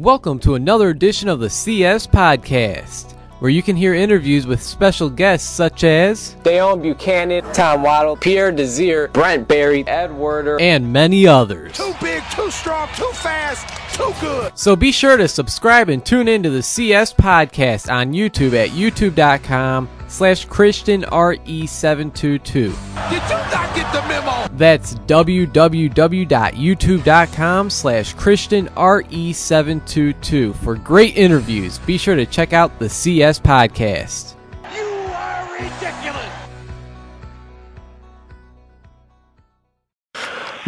Welcome to another edition of the CS Podcast, where you can hear interviews with special guests such as Deone Buchanan, Tom Waddle, Pierre Desir, Brent Barry, Ed Werder, and many others. Too big, too strong, too fast, too good. So be sure to subscribe and tune in to the CS Podcast on YouTube at youtube.com slash Christian RE722. Did you not get the memo? That's www.youtube.com slash Christian RE722 for great interviews. Be sure to check out the CS Podcast.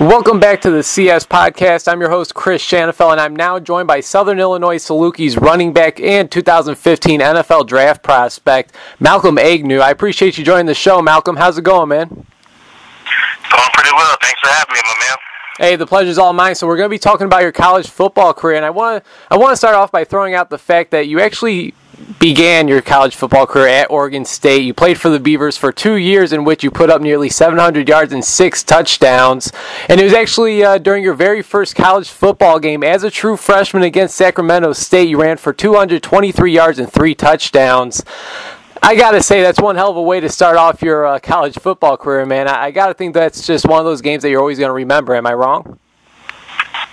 Welcome back to the CS Podcast. I'm your host, Chris Shanafelt, and I'm now joined by Southern Illinois Salukis running back and 2015 NFL draft prospect, Malcolm Agnew. I appreciate you joining the show, Malcolm. How's it going, man? Going pretty well. Thanks for having me, my man. Hey, the pleasure's all mine. So we're going to be talking about your college football career, and I want to I want to start off by throwing out the fact that you actually began your college football career at Oregon State. You played for the Beavers for two years, in which you put up nearly 700 yards and six touchdowns. And it was actually uh, during your very first college football game as a true freshman against Sacramento State. You ran for 223 yards and three touchdowns. I gotta say that's one hell of a way to start off your uh, college football career, man. I, I gotta think that's just one of those games that you're always gonna remember. Am I wrong?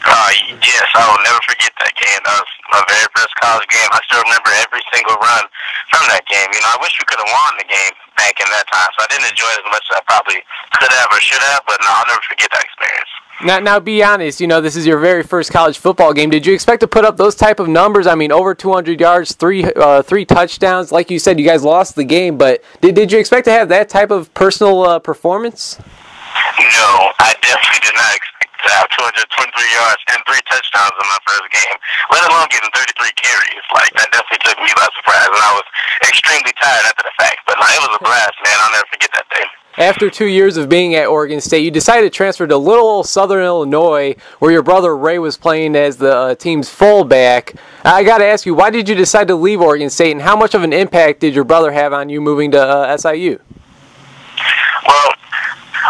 Uh, yes, I will never forget that game. That was my very first college game. I still remember every single run from that game. You know, I wish we could have won the game back in that time, so I didn't enjoy it as much as I probably could have or should have, but no, I'll never forget that experience. Now, now, be honest. You know, this is your very first college football game. Did you expect to put up those type of numbers? I mean, over 200 yards, three uh, three touchdowns. Like you said, you guys lost the game, but did, did you expect to have that type of personal uh, performance? No, I definitely did not expect to have 223 yards and three touchdowns in my first game, let alone getting 33 carries. Like, that definitely took me by surprise, and I was extremely tired after the fact. But, like, it was a blast, man. I'll never forget that day. After two years of being at Oregon State, you decided to transfer to little old Southern Illinois, where your brother Ray was playing as the uh, team's fullback. I got to ask you, why did you decide to leave Oregon State, and how much of an impact did your brother have on you moving to uh, SIU? Well,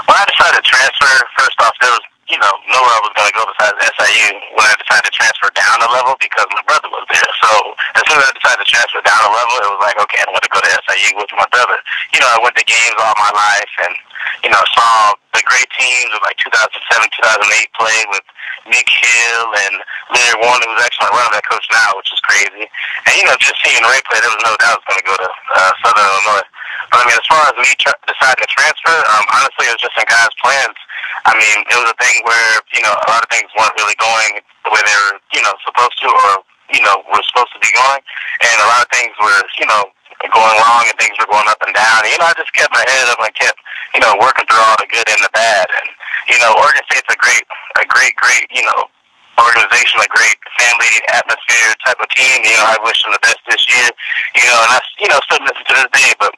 when I decided to transfer, first off, there was, you know, nowhere I was going to go besides SIU when I decided to transfer down a level because my brother was there. So as soon as I decided to transfer down a level, it was like, okay, I'm going to go to SIU with my brother. You know, I went to games all my life and, you know, saw the great teams of like 2007, 2008 play with Nick Hill and Leonard Warren, who's actually my running back coach now, which is crazy. And, you know, just seeing Ray play, there was no doubt I was going to go to uh, Southern Illinois. But I mean, as far as me tr- deciding to transfer, um, honestly, it was just in God's plans. I mean, it was a thing where you know a lot of things weren't really going the way they were, you know, supposed to, or you know, were supposed to be going, and a lot of things were, you know, going wrong, and things were going up and down. And, you know, I just kept my head up and kept, you know, working through all the good and the bad. And you know, Oregon State's a great, a great, great, you know, organization, a great family atmosphere type of team. You know, I wish them the best this year. You know, and that's, you know, still missing to this day, but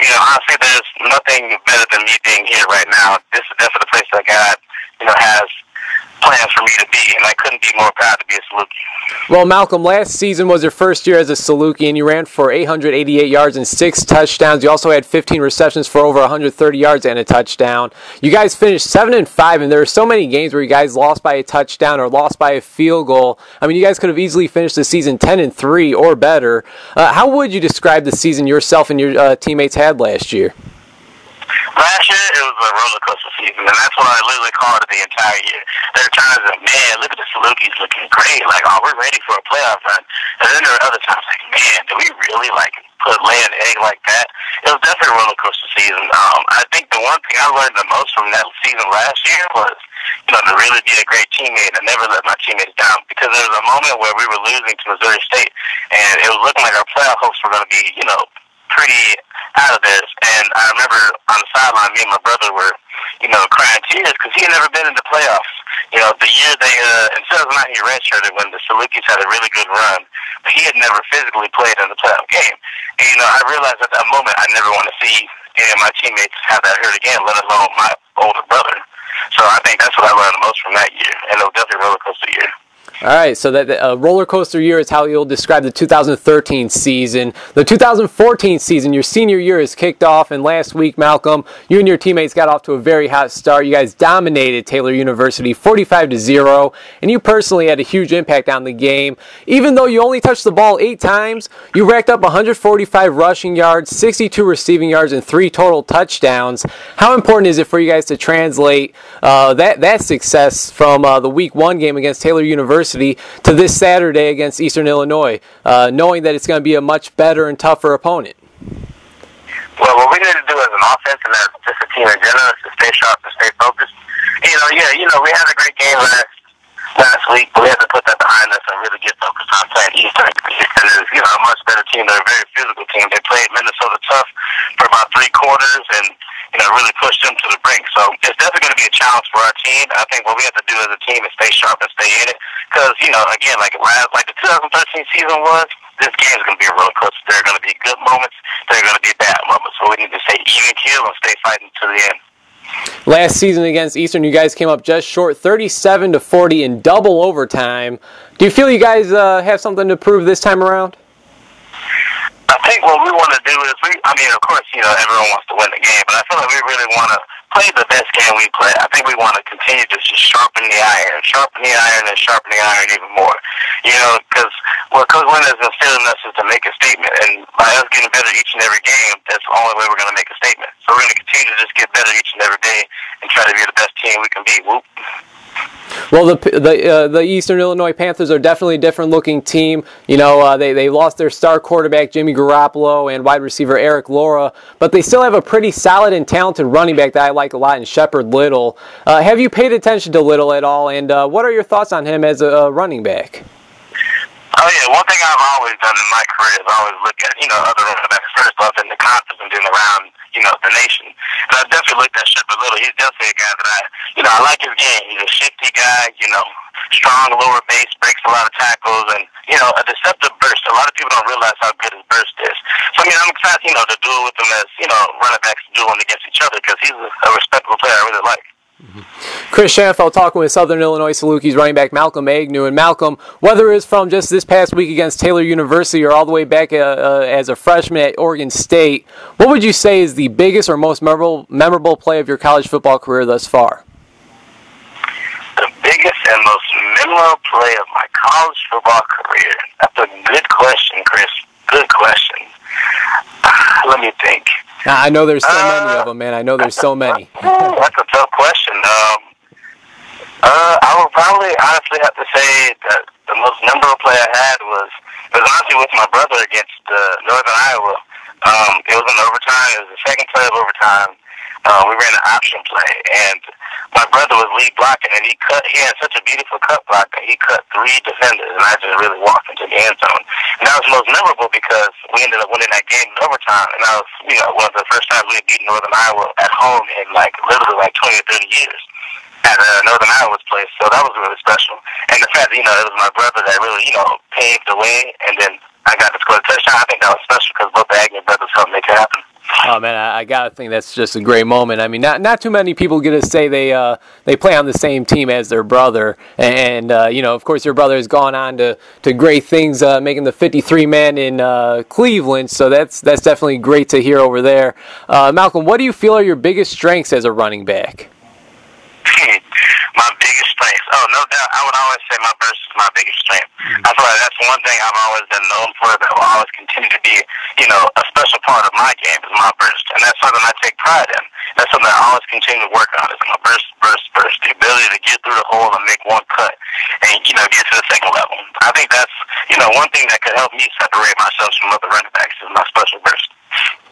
you know, honestly, there's nothing better than me being here right now. This is definitely the place that God, you know, has plans for me to be, and I couldn't be more proud to be a Saluki. Well, Malcolm, last season was your first year as a Saluki, and you ran for 888 yards and six touchdowns. You also had 15 receptions for over 130 yards and a touchdown. You guys finished seven and five, and there were so many games where you guys lost by a touchdown or lost by a field goal. I mean, you guys could have easily finished the season 10 and three or better. Uh, how would you describe the season yourself and your uh, teammates had last year? Last year, it was a roller coaster season, and that's what I literally called it the entire year. There were times that, man, look at the Salukis looking great. Like, oh, we're ready for a playoff run. And then there were other times like, man, do we really, like, put lay an egg like that? It was definitely a roller coaster season. Um, I think the one thing I learned the most from that season last year was, you know, to really be a great teammate and never let my teammates down. Because there was a moment where we were losing to Missouri State, and it was looking like our playoff hopes were going to be, you know, pretty out of this. And I remember on the sideline, me and my brother were, you know, crying tears because he had never been in the playoffs. You know, the year they, uh, instead of not he redshirted when the Salukis had a really good run, but he had never physically played in the playoff game. And, you know, I realized at that moment I never want to see any of my teammates have that hurt again, let alone my older brother. So I think that's what I learned the most from that year, and it was definitely a roller coaster year. All right, so that uh, roller coaster year is how you'll describe the 2013 season. The 2014 season, your senior year, is kicked off, and last week, Malcolm, you and your teammates got off to a very hot start. You guys dominated Taylor University 45 to zero, and you personally had a huge impact on the game. Even though you only touched the ball eight times, you racked up 145 rushing yards, 62 receiving yards, and three total touchdowns. How important is it for you guys to translate uh, that that success from uh, the Week One game against Taylor University? To this Saturday against Eastern Illinois, uh, knowing that it's going to be a much better and tougher opponent? Well, what we need to do as an offense and as just a team in general is to stay sharp and stay focused. You know, yeah, you know, we had a great game last last week, but we had to put that behind us and really get focused on playing Eastern. Eastern is, you know, a much better team. They're a very physical team. They played Minnesota tough for about three quarters and you know, really push them to the brink. So it's definitely going to be a challenge for our team. I think what we have to do as a team is stay sharp and stay in it. Because, you know, again, like last, like the 2013 season was, this game is going to be a roller coaster. There are going to be good moments. There are going to be bad moments. So we need to stay even keel and stay fighting to the end. Last season against Eastern, you guys came up just short, 37 to 40 in double overtime. Do you feel you guys uh, have something to prove this time around? I think what we want to do is we. I mean, of course, you know, everyone wants to win the game, but I feel like we really want to play the best game we play. I think we want to continue to just sharpen the iron, sharpen the iron, and sharpen the iron even more. You know, because what Coach Lynn has instilled in us is to make a statement, and by us getting better each and every game, that's the only way we're going to make a statement. So we're going to continue to just get better each and every day and try to be the best team we can be. Whoop. Well, the the uh, the Eastern Illinois Panthers are definitely a different looking team. You know, uh, they they lost their star quarterback Jimmy Garoppolo and wide receiver Erik Lora, but they still have a pretty solid and talented running back that I like a lot in Shepard Little. Uh, have you paid attention to Little at all? And uh, what are your thoughts on him as a running back? Oh yeah, one thing I've always done in my career is always look at you know other running backs first in the conference and then around you know the nation. I definitely looked at Shepard Little. He's definitely a guy that I you know I like his game. He's a shifty guy. You know, strong lower base, breaks a lot of tackles, and you know a deceptive burst. A lot of people don't realize how good his burst is. So I mean I'm excited you know to duel with him as you know running backs dueling against each other because he's a respectable player I really like. Chris Shanafelt talking with Southern Illinois Salukis running back Malcolm Agnew. And Malcolm, whether it's from just this past week against Taylor University or all the way back uh, uh, as a freshman at Oregon State, what would you say is the biggest or most memorable, memorable play of your college football career thus far? The biggest and most memorable play of my college football career? That's a good question, Chris. Good question. let me think. I know there's so uh, many of them, man. I know there's so many. that's a tough question. Um, uh, I would probably honestly have to say that the most memorable play I had was it was honestly with my brother against uh, Northern Iowa. Um, it was in overtime. It was the second play of overtime. Uh, we ran an option play, and my brother was lead blocking, and he cut. He had such a beautiful cut block that he cut three defenders, and I just really walked into the end zone. And that was most memorable because we ended up winning that game in overtime, and that was you know one of the first times we beaten Northern Iowa at home in like literally like twenty or thirty years at uh, Northern Iowa's place. So that was really special, and the fact that you know it was my brother that really you know paved the way, and then I got to score a touchdown. I think that was special because both the Agnew brothers helped make it happen. Oh man, I, I, gotta think that's just a great moment. I mean, not not too many people get to say they uh, they play on the same team as their brother, and uh, you know, of course, your brother has gone on to, to great things, uh, making the 53 man in uh, Cleveland. So that's that's definitely great to hear over there. Uh, Malcolm, what do you feel are your biggest strengths as a running back? My biggest strength. Oh, no doubt. I would always say my burst is my biggest strength. Mm-hmm. I feel like that's one thing I've always been known for that will always continue to be, you know, a special part of my game is my burst. And that's something I take pride in. That's something I always continue to work on is my burst, burst, burst. The ability to get through the hole and make one cut and, you know, get to the second level. I think that's, you know, one thing that could help me separate myself from other running backs is my special burst.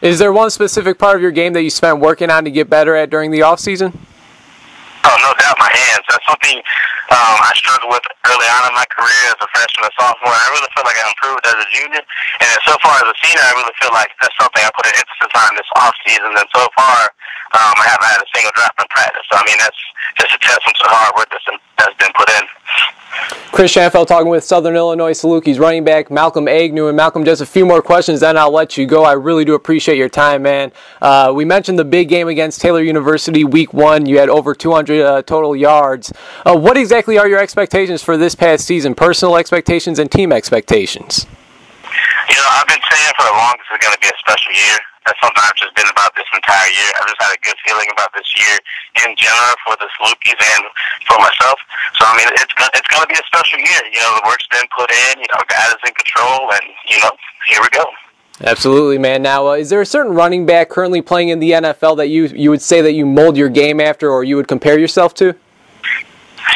Is there one specific part of your game that you spent working on to get better at during the off season? Oh, no doubt, my hands. That's something um, I struggled with early on in my career as a freshman and sophomore. I really feel like I improved as a junior, and so far as a senior, I really feel like that's something I put an emphasis on this off season. And so far, um, I haven't had a single drop in practice. So I mean, that's just a testament to the hard work that's, that's been put in. Chris Shanafelt talking with Southern Illinois Salukis running back Malcolm Agnew. And Malcolm, just a few more questions, then I'll let you go. I really do appreciate your time, man. Uh, we mentioned the big game against Taylor University week one. You had over 200 uh, total yards. Uh, what exactly exactly are your expectations for this past season? Personal expectations and team expectations. You know, I've been saying for the longest it's going to be a special year. That's something I've just been about this entire year. I've just had a good feeling about this year in general for the Salukis and for myself. So I mean, it's it's going to be a special year. You know, the work's been put in. You know, God is in control, and you know, here we go. Absolutely, man. Now, uh, is there a certain running back currently playing in the NFL that you you would say that you mold your game after, or you would compare yourself to?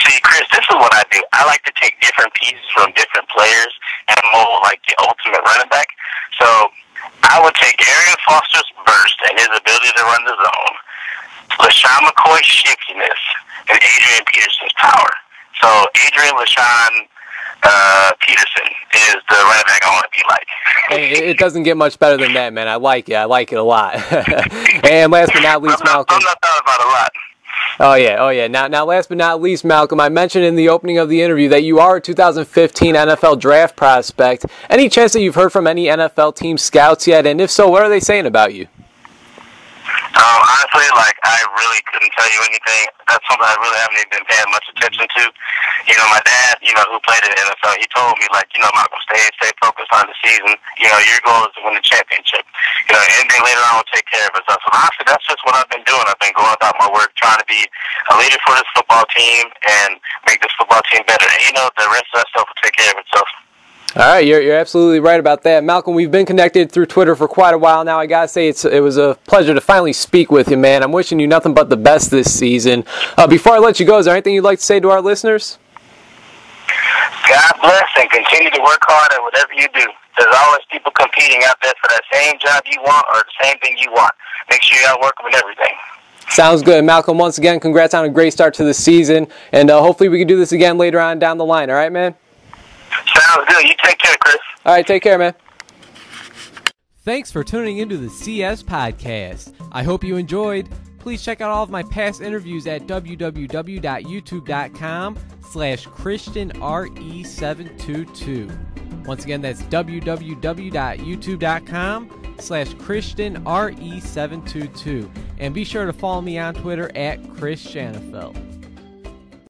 See, Chris, this is what I do. I like to take different pieces from different players and mold like the ultimate running back. So I would take Arian Foster's burst and his ability to run the zone, LeSean McCoy's shiftiness, and Adrian Peterson's power. So Adrian LeSean uh, Peterson is the running back I want to be like. It doesn't get much better than that, man. I like it. I like it a lot. and last but not least, I'm not, Malcolm. I'm not thought about a lot. Oh yeah, oh yeah. Now, now, last but not least, Malcolm, I mentioned in the opening of the interview that you are a 2015 NFL draft prospect. Any chance that you've heard from any NFL team scouts yet? And if so, what are they saying about you? Um, honestly, like I really couldn't tell you anything. That's something I really haven't even been paying much attention to. You know, my dad, you know, who played in the NFL, he told me like, you know, Malcolm, stay stay focused on the season. You know, your goal is to win the championship. You know, anything later on will take care of itself. So honestly, that's just what I've been doing. I've been going about my work, trying to be a leader for this football team and make this football team better. And you know, the rest of that stuff will take care of itself. All right, you're, you're absolutely right about that. Malcolm, we've been connected through Twitter for quite a while now. I got to say, it's, it was a pleasure to finally speak with you, man. I'm wishing you nothing but the best this season. Uh, before I let you go, is there anything you'd like to say to our listeners? God bless and continue to work hard at whatever you do. There's always people competing out there for that same job you want or the same thing you want. Make sure you outwork working and everything. Sounds good. Malcolm, once again, congrats on a great start to the season. And uh, hopefully we can do this again later on down the line. All right, man? Sounds good. You take care, Chris. All right, take care, man. Thanks for tuning into the CS Podcast. I hope you enjoyed. Please check out all of my past interviews at www.youtube.com slash christianre722. Once again, that's www.youtube.com slash christianre722. And be sure to follow me on Twitter at Chris Shanafelt.